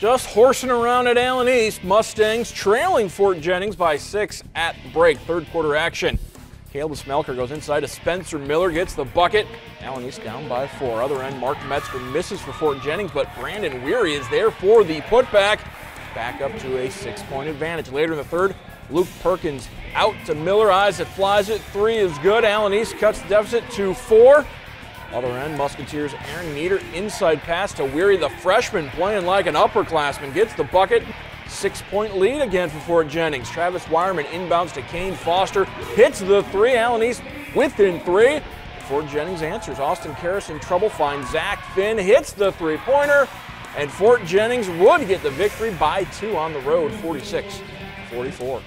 Just horsing around at Allen East, Mustangs trailing Fort Jennings by six at break. Third quarter action. Caleb Smelker goes inside to Spencer Miller, gets the bucket. Allen East down by four. Other end, Mark Metzger misses for Fort Jennings, but Brandon Weary is there for the putback. Back up to a six-point advantage. Later in the third, Luke Perkins out to Miller, eyes it, flies it. Three is good. Allen East cuts the deficit to four. Other end, Musketeers Aaron Nieder inside pass to Weary, the freshman playing like an upperclassman, gets the bucket. Six point lead again for Fort Jennings. Travis Wireman inbounds to Kane Foster, hits the three. Allen East within three. Fort Jennings answers. Austin Karras in trouble, finds Zach Finn, hits the three pointer, and Fort Jennings would get the victory by two on the road, 46 44.